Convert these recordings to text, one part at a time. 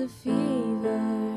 a fever.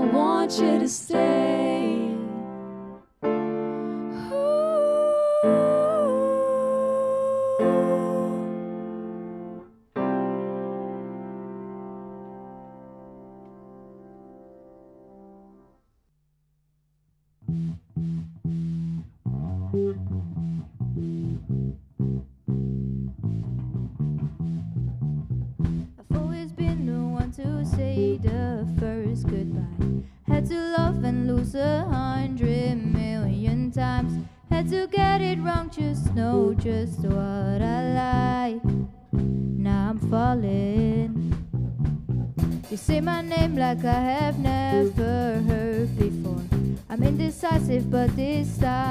want you to stay. just what I like. Now I'm falling. You say my name like I have never heard before. I'm indecisive, but this time.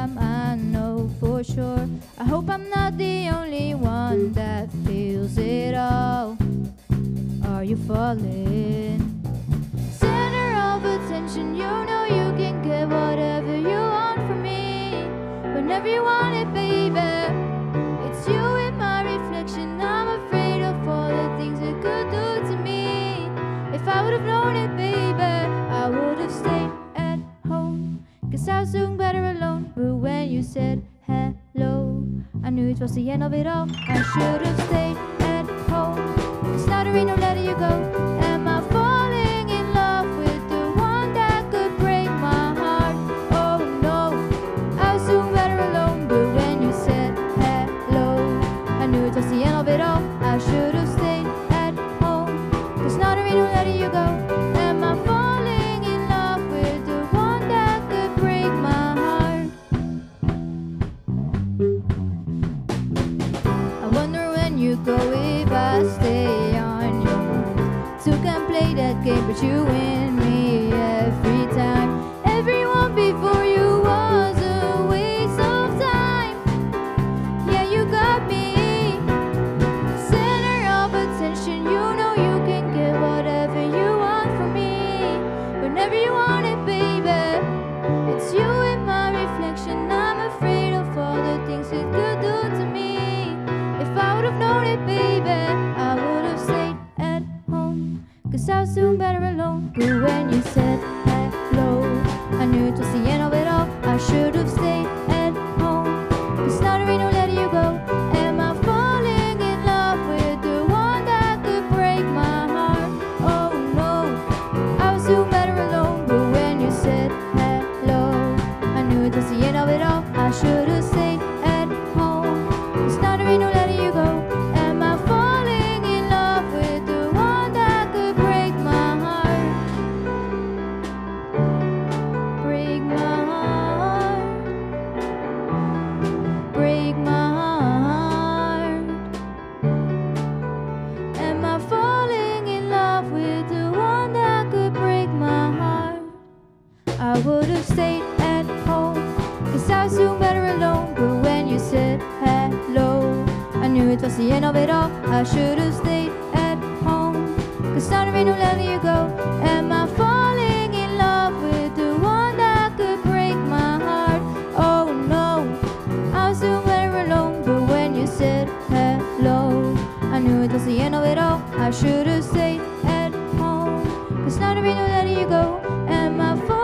It's not a be that you go, and my phone.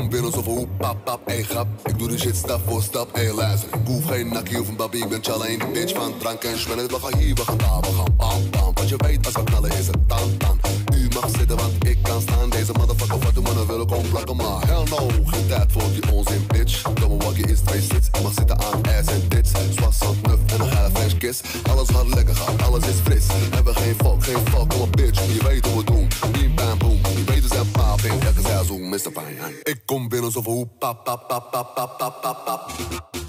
kom binnen zoveel hoep, pap, pap, ey grap. Ik doe de shit stap voor stap, ey luister Ik hoef geen nakkie of een babi, ik ben challa in die bitch van drank en schmennen We gaan hier, we gaan daar, we gaan bam, bam. Want je weet als we knallen is het tam, dan u mag zitten, want ik kan staan. Deze motherfucker wat de mannen willen komen plakken, maar hell no. Geen tijd voor die onzin, bitch. Domme waggie is twee sits. Ik mag zitten aan ass en tits. Zwassend, nuf en een geile French kiss. Alles wat lekker gaat, alles is fris. Hebben geen fuck, geen fuck, kom op bitch. Je weet hoe we doen. Bim bam boom. Je weet dus en paap in. Lekker zij zo, Mr. Fine. Ik kom binnen zoveel pap, pap, pap, pap, pap, pap, pap, pap.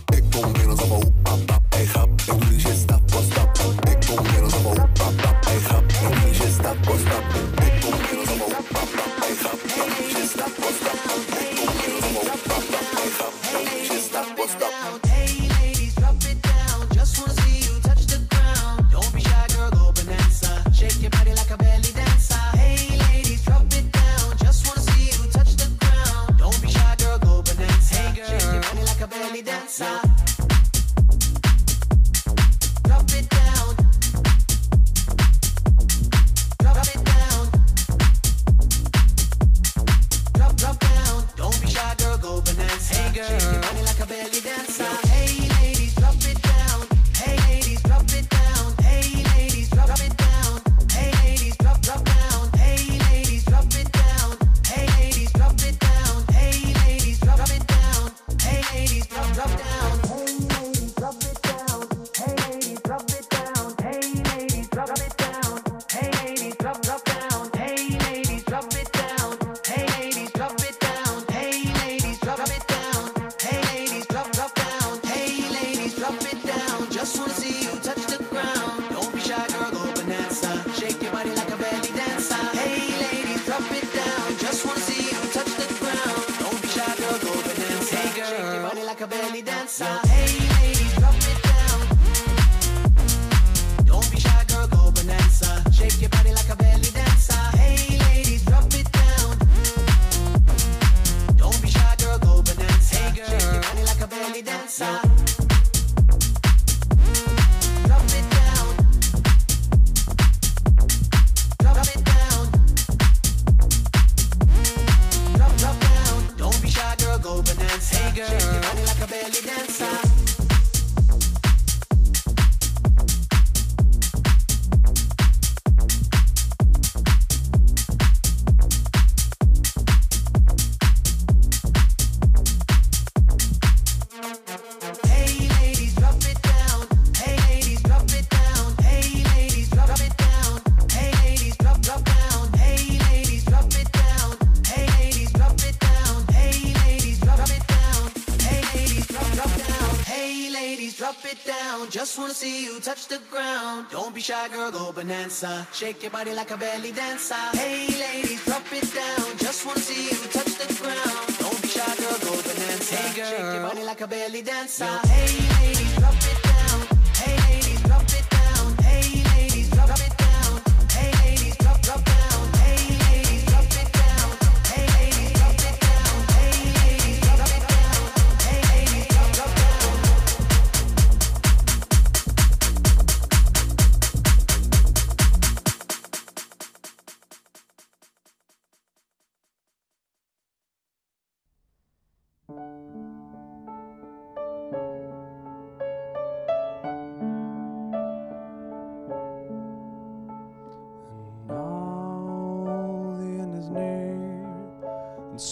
Be shy, girl, go bonanza. Shake your body like a belly dancer. Hey ladies, drop it down. Just wanna see you touch the ground. Don't be shy, girl, go bonanza. Hey girl, shake your body like a belly dancer. Hey ladies,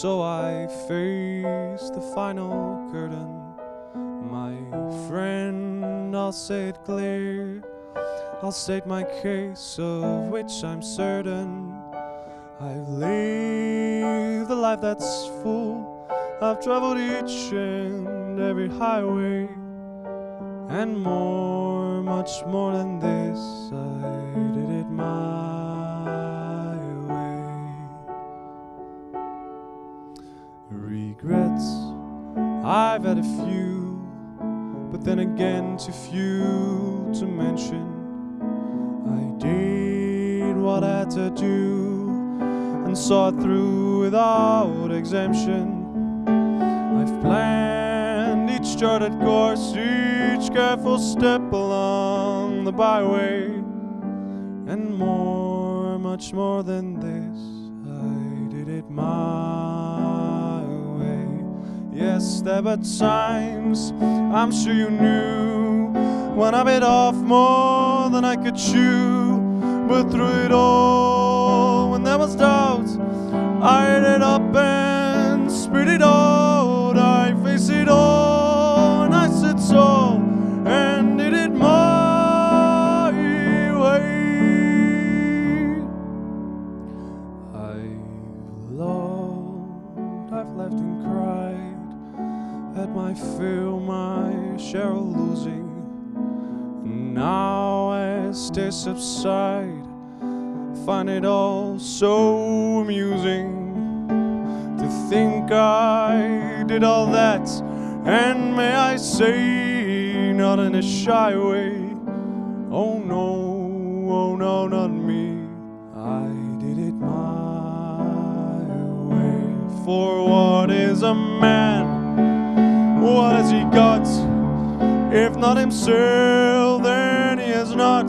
so I face the final curtain. My friend, I'll say it clear. I'll state my case, of which I'm certain. I've lived a life that's full. I've traveled each and every highway and more, much more than this. I did it my but then again, too few to mention. I did what I had to do and saw it through without exemption. I've planned each charted course, each careful step along the byway, and more, much more than this, I did it my There were times I'm sure you knew when I bit off more than I could chew, but through it all, when there was doubt, I ate it up and spit it out. My fill, my share of losing. Now, as they subside, I find it all so amusing to think I did all that, and may I say, not in a shy way. Oh no, oh no, not me. I did it my way. For what is a man? What has he got? If not himself, then he has not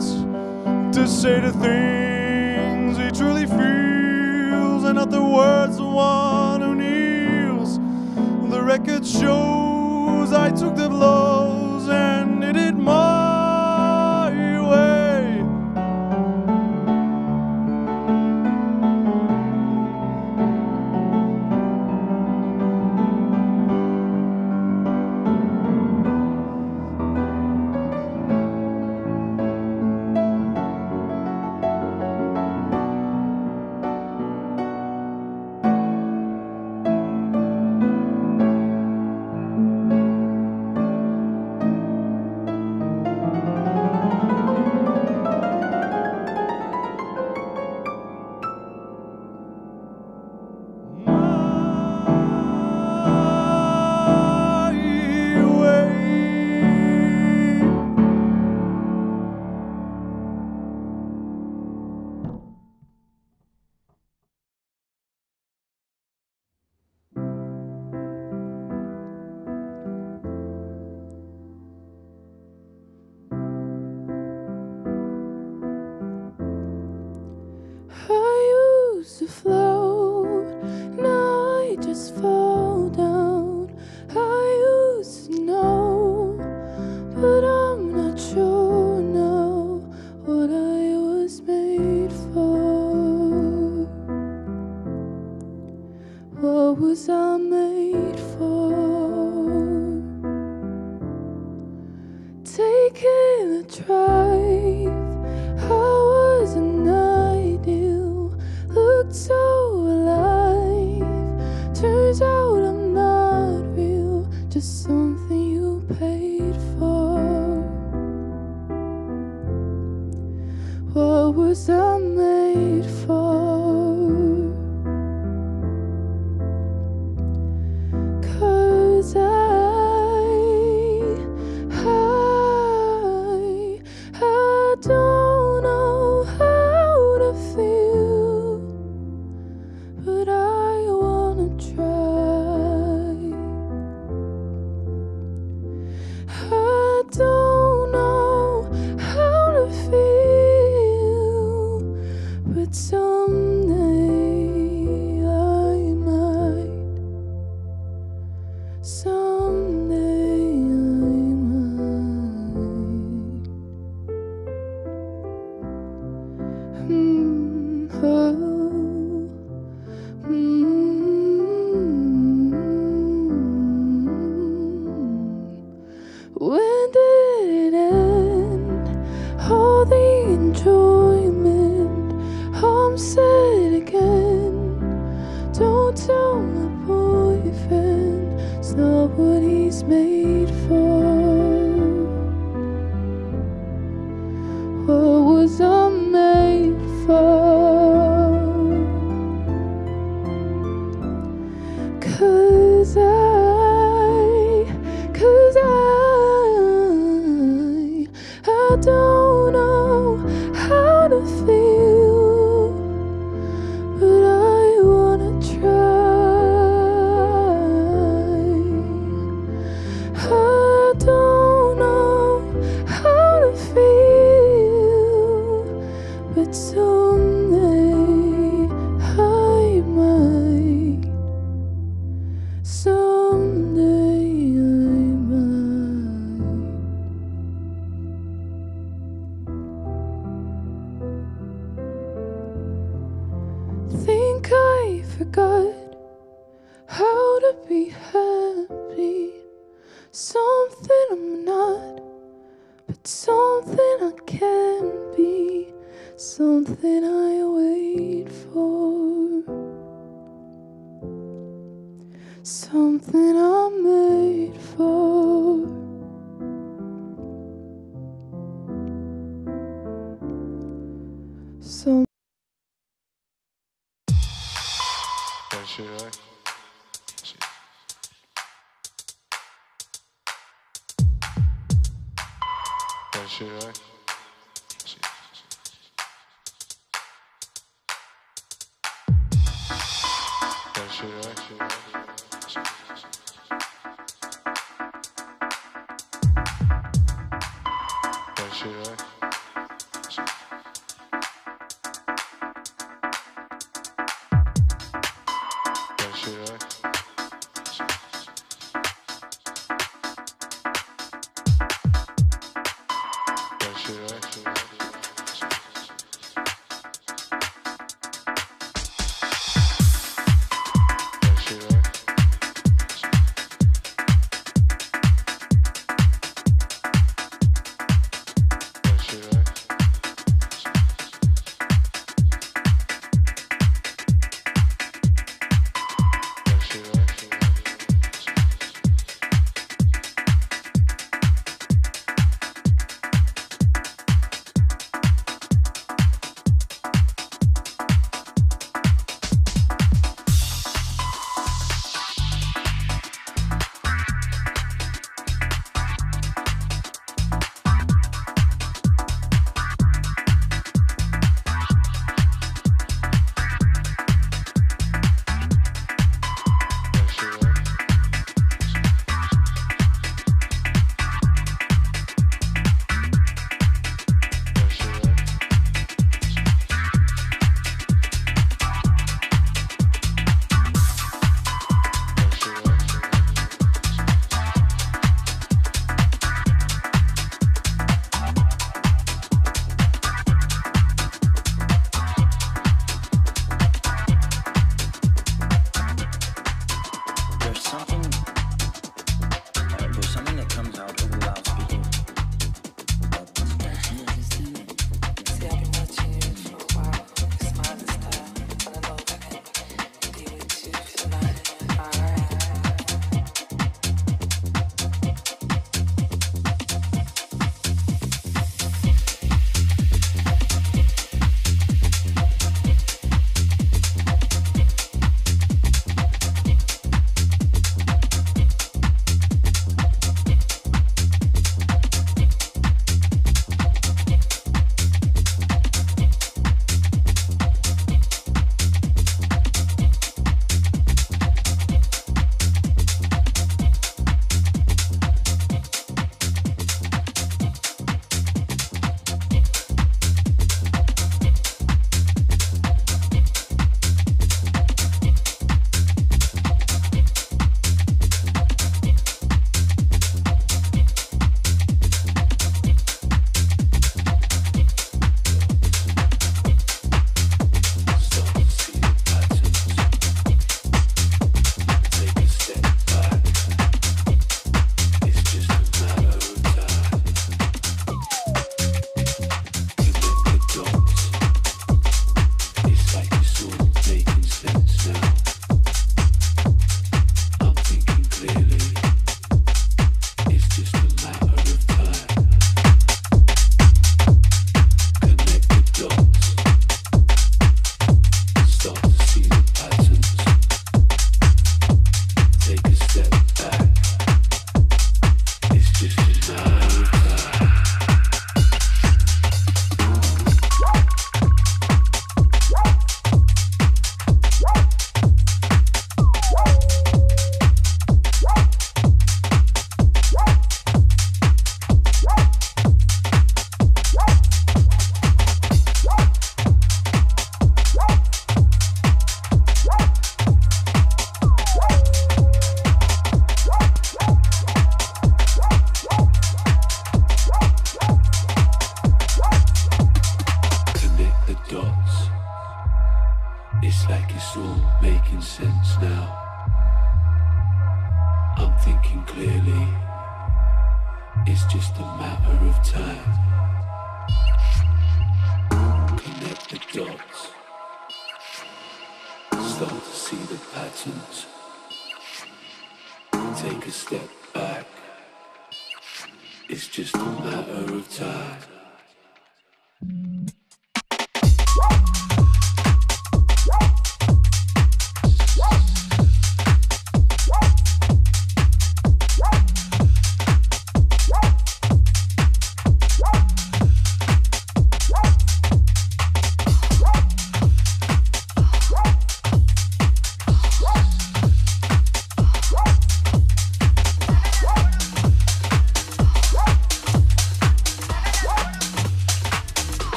to say the things he truly feels, and not the words of one who kneels. The record shows I took the blows and it my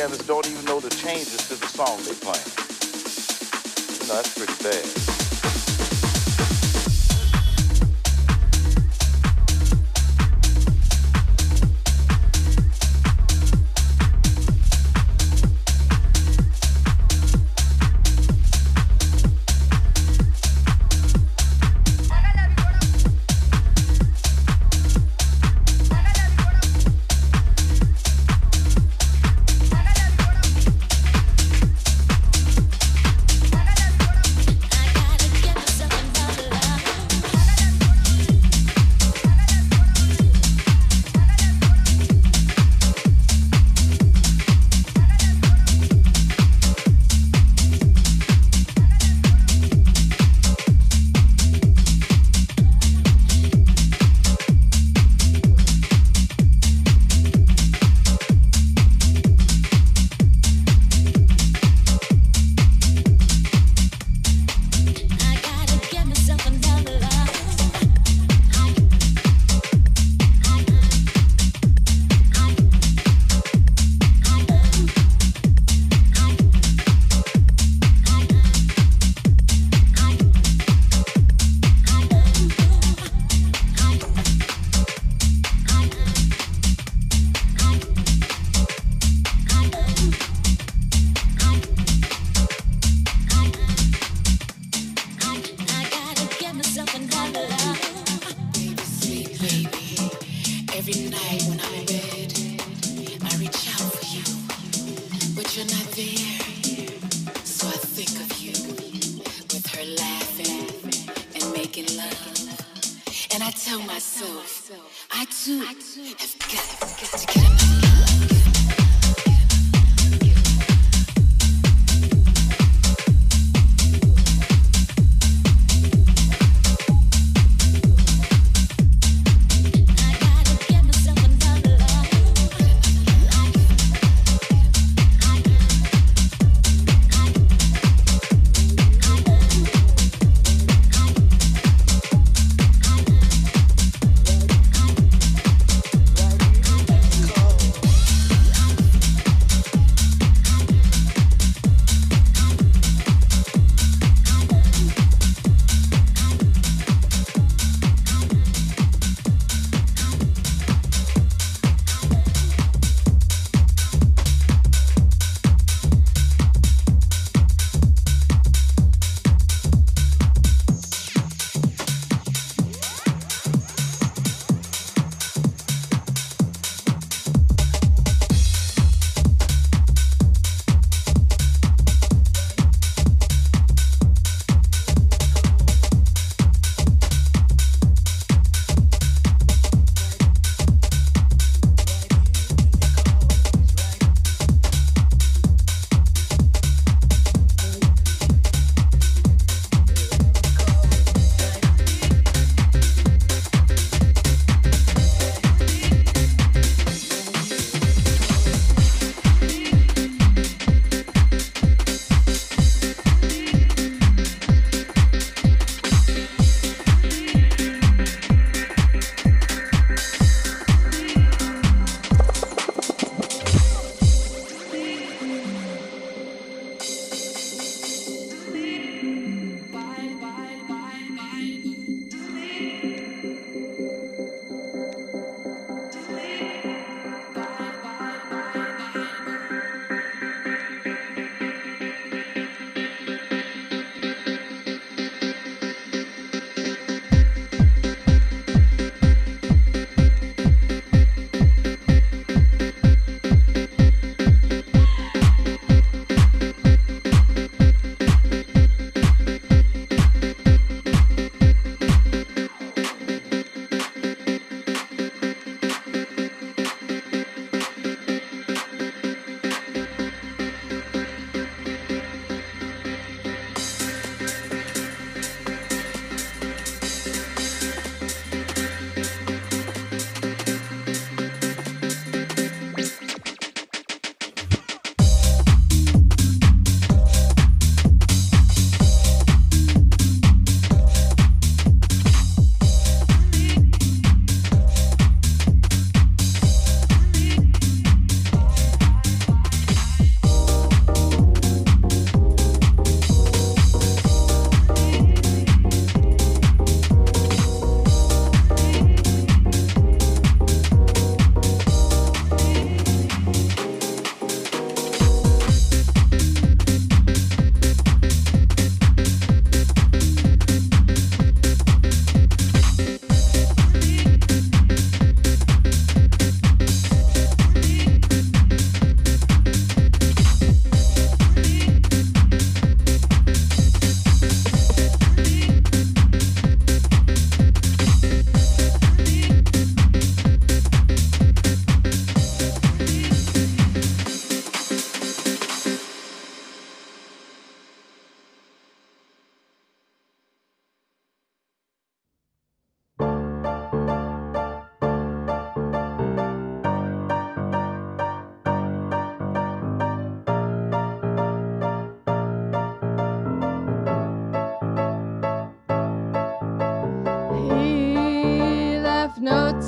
classical pianists don't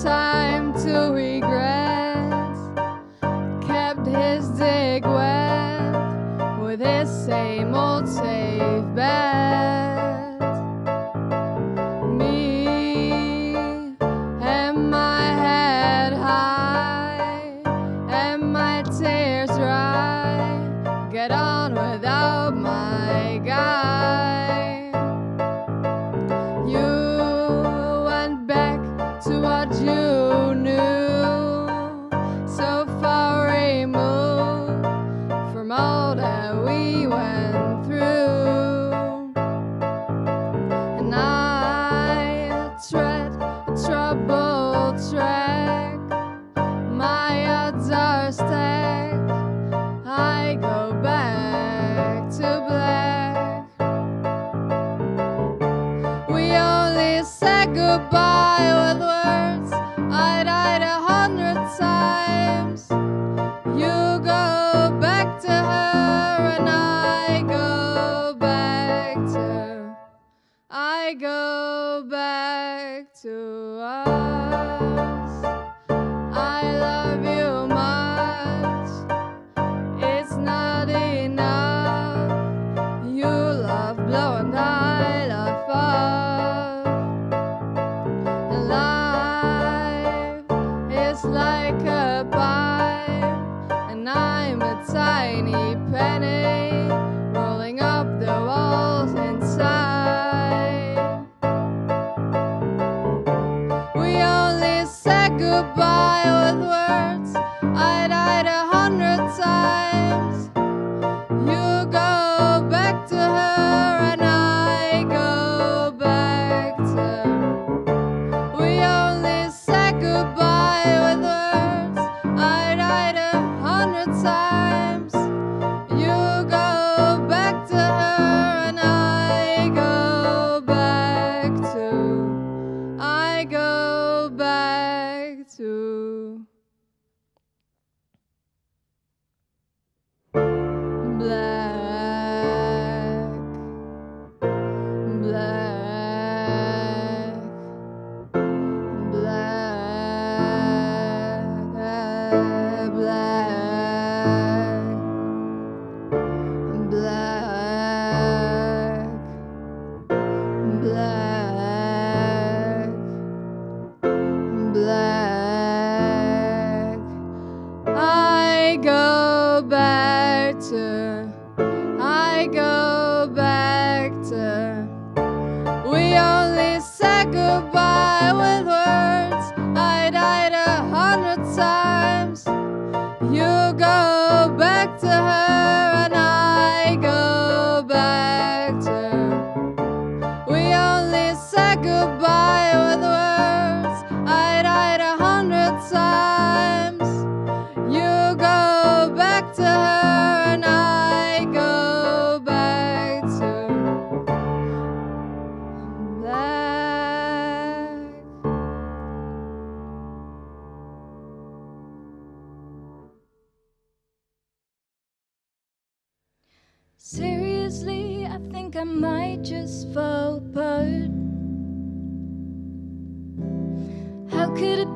time. Seriously, I think I might just fall apart. How could it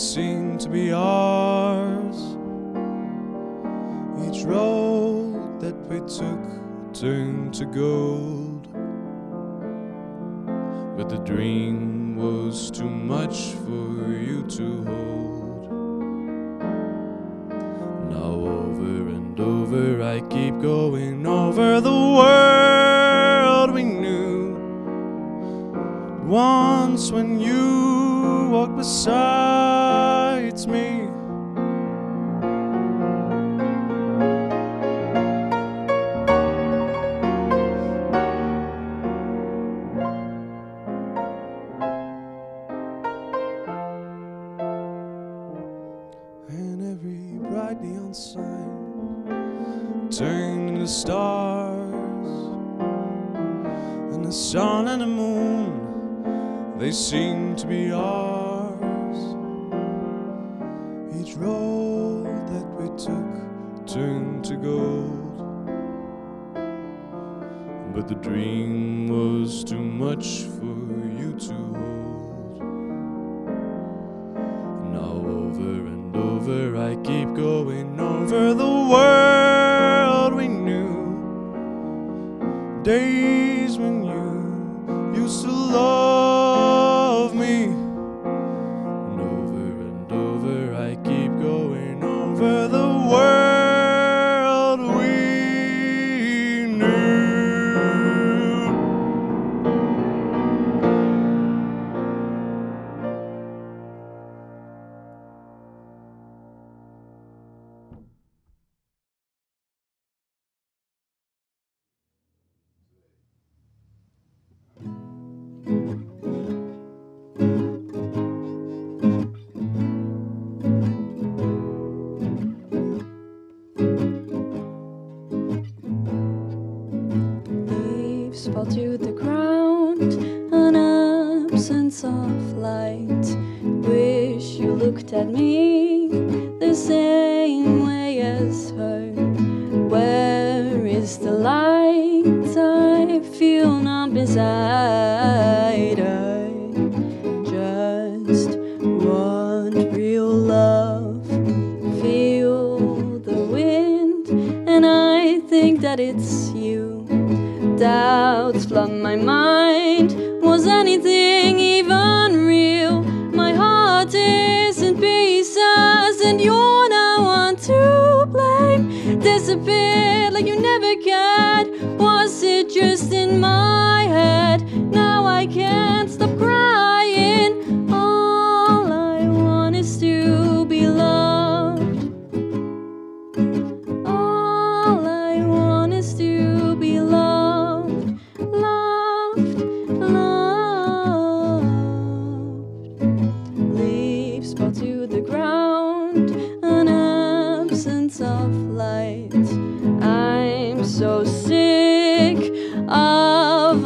seem to be ours. Each road that we took turned to gold. But the dream was too much for you to hold.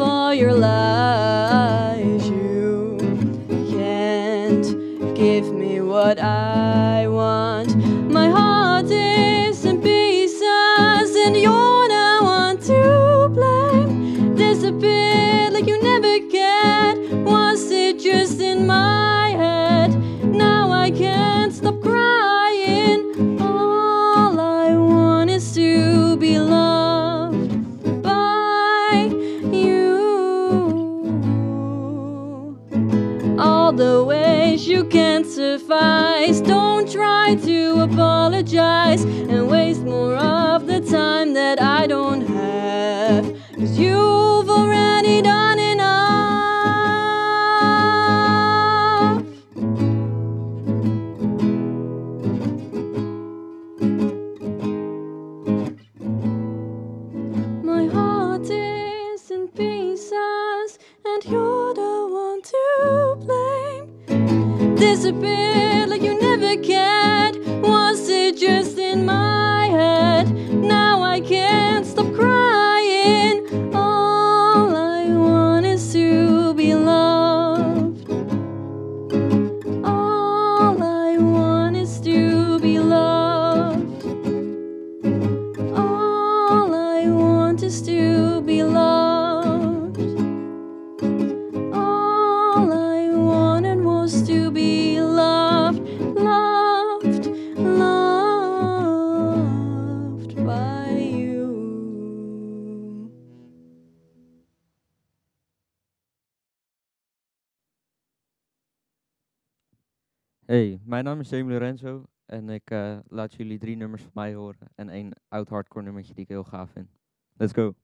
all your love. Mijn naam is Jamie Lorenzo en ik eh, laat jullie drie nummers van mij horen en één oud hardcore nummertje die ik heel gaaf vind. Let's go!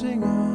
Sing a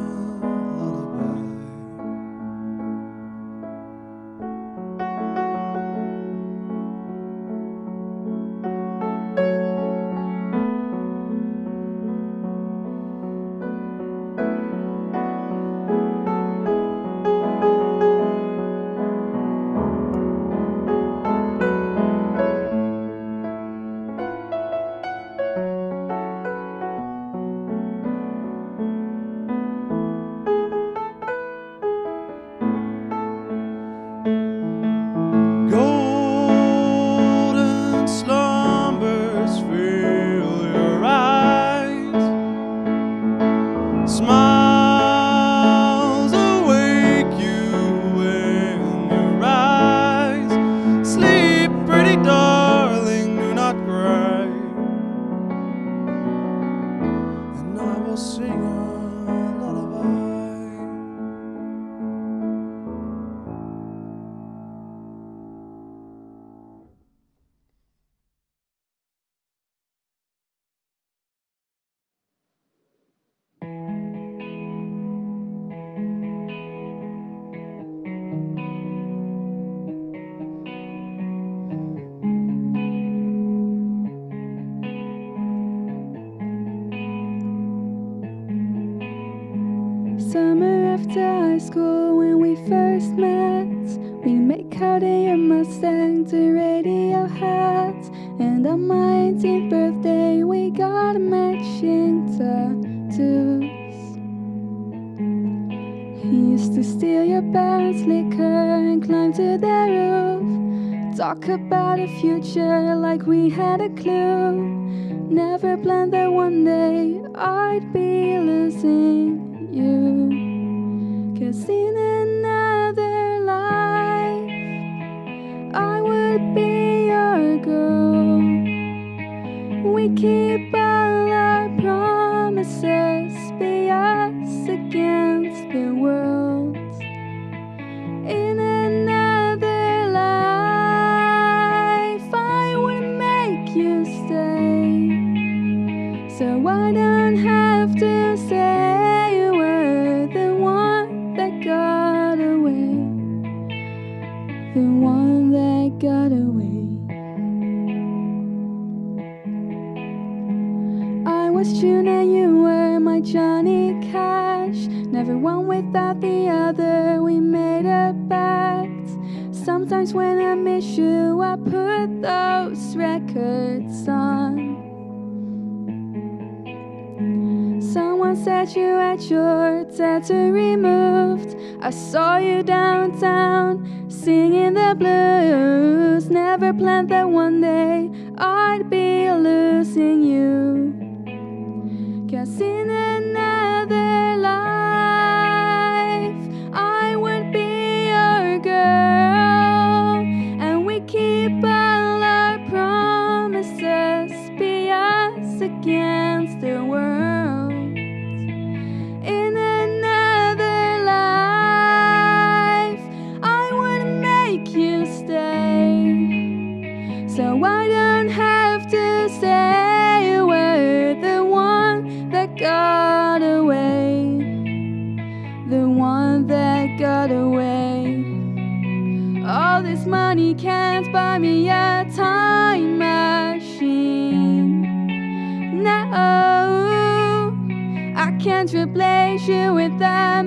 You with a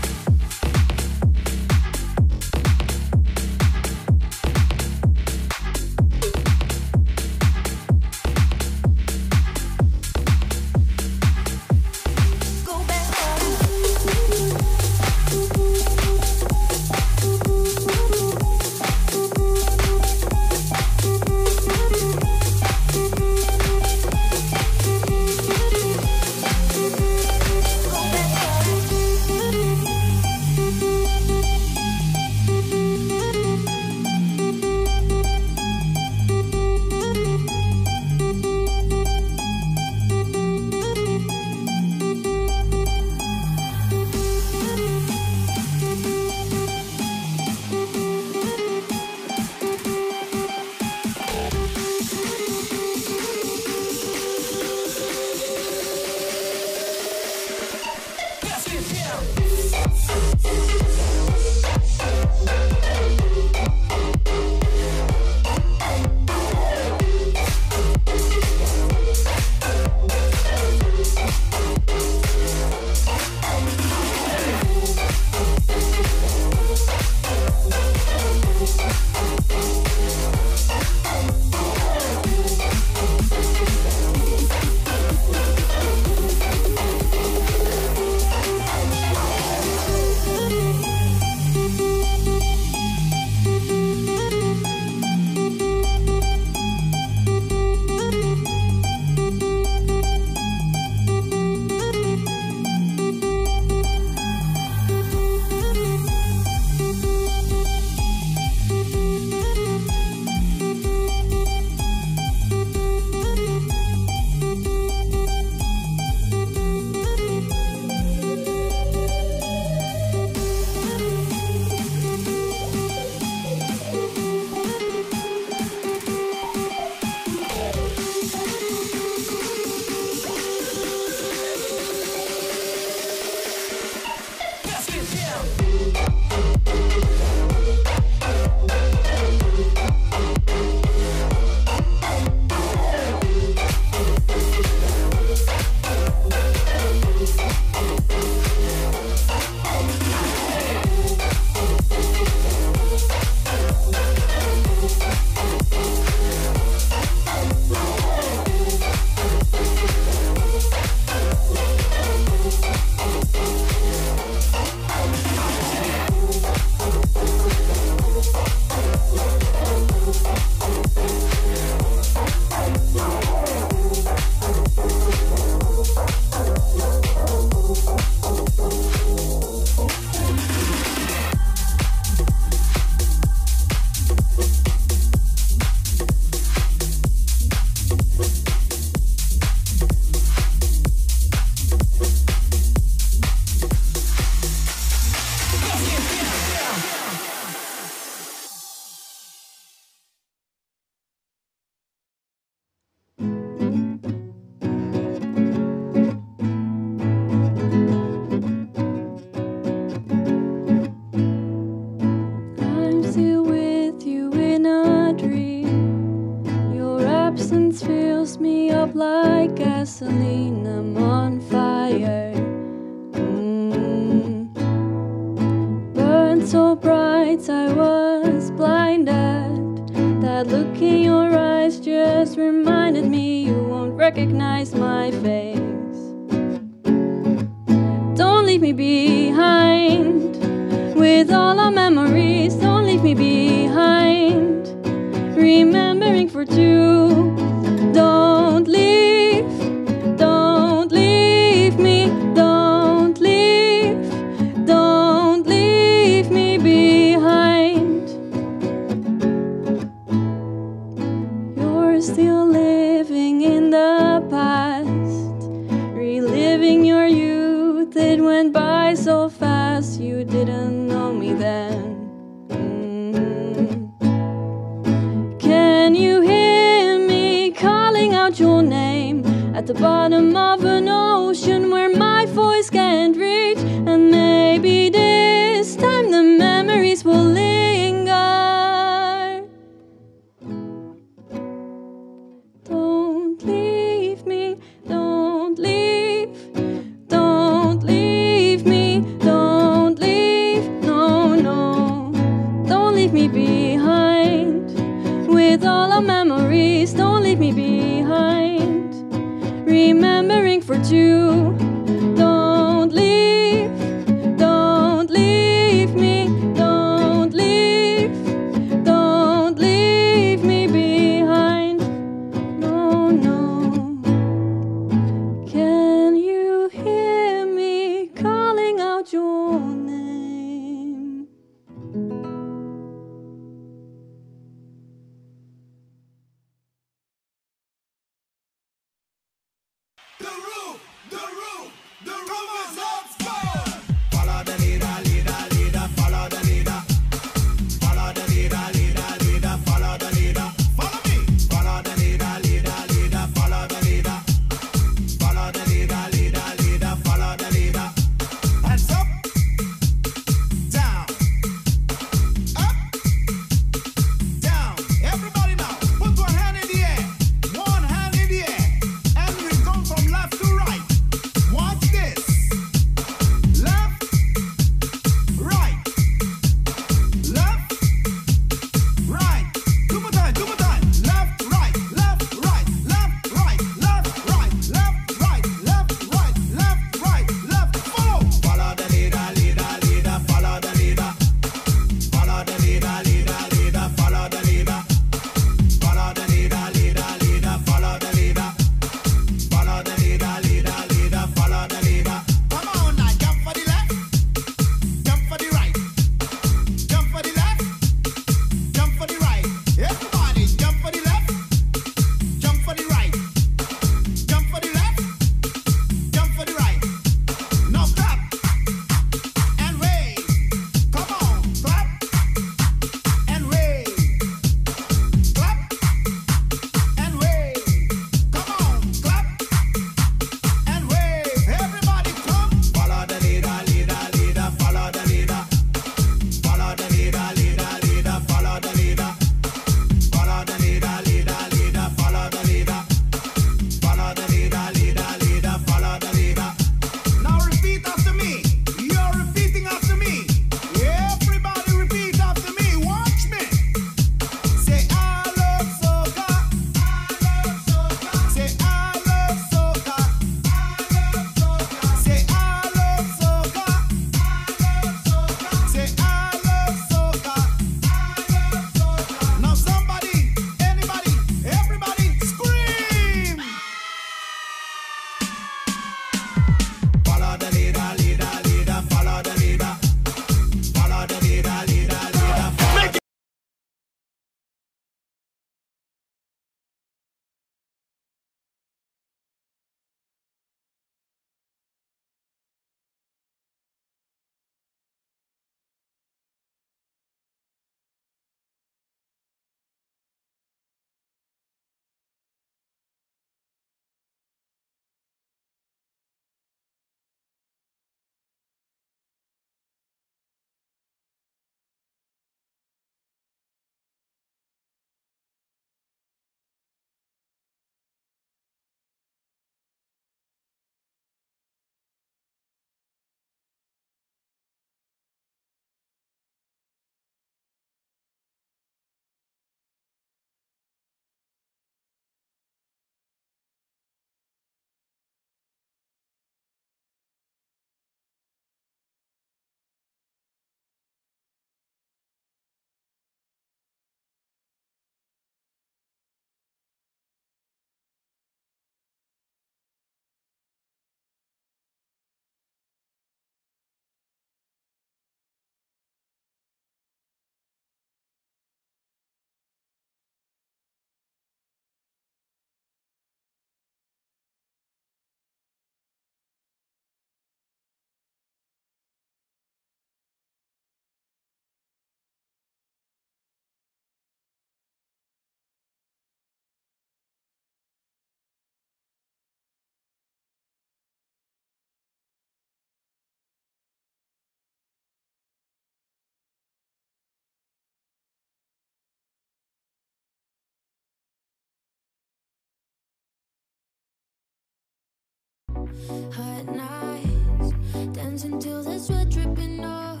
hot nights, dancing till the sweat dripping off,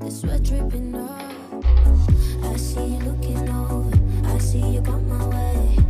the sweat dripping off. I see you looking over, I see you got my way.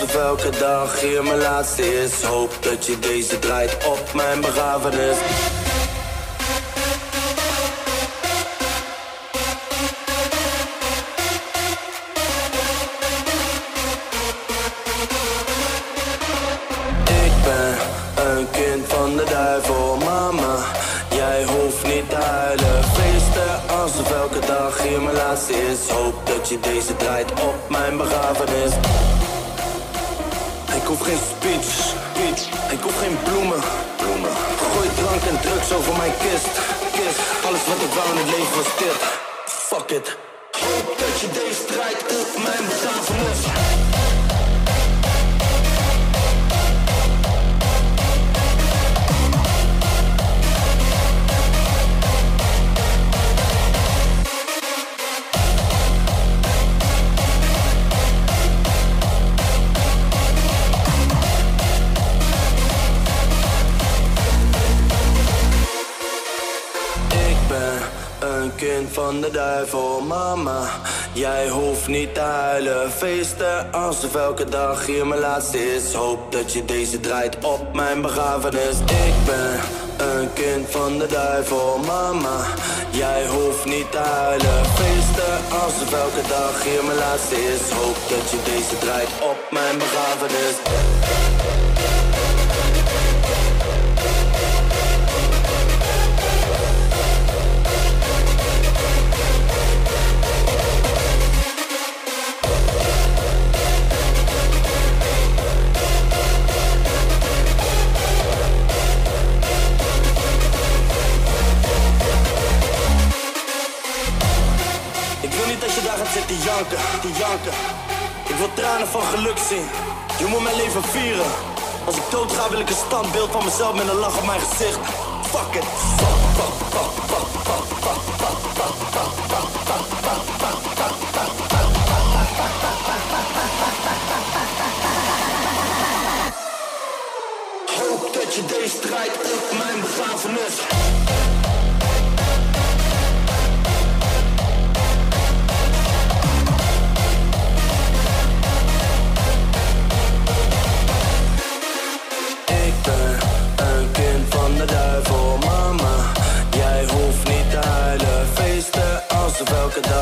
alsof elke dag hier mijn laatste is. Hoop dat je deze draait op mijn begrafenis. Ik ben een kind van de duivel, mama. Jij hoeft niet te huilen. Feesten alsof elke dag hier mijn laatste is. Hoop dat je deze draait op mijn begrafenis. Ik koop geen speech, speech. Ik koop geen bloemen, bloemen. Gooi drank en drugs over mijn kist, kist. Alles wat ik wou in het leven was dit. Fuck it. Hoop dat je deze strijd op mijn betaalvernis. Kind van de duivel, mama. Jij hoeft niet te huilen, feesten alsof elke dag hier mijn laatste is. Hoop dat je deze draait op mijn begrafenis. Ik ben een kind van de duivel, mama. Jij hoeft niet te huilen, feesten alsof elke dag hier mijn laatste is. Hoop dat je deze draait op mijn begrafenis. Janken, janken. Ik wil tranen van geluk zien. Je moet mijn leven vieren. Als ik dood ga wil ik een standbeeld van mezelf met een lach op mijn gezicht. Fuck it. Fuck. Hoop dat je deze draait op mijn begrafenis.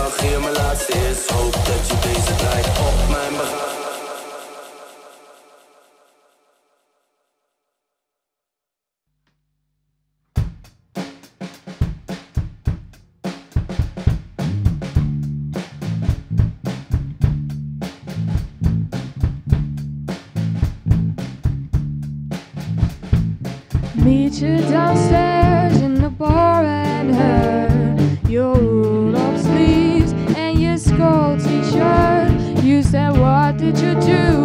Dag hier mijn laatste is. Hoop dat je deze draait op mijn. Meet you downstairs in the bar and her your do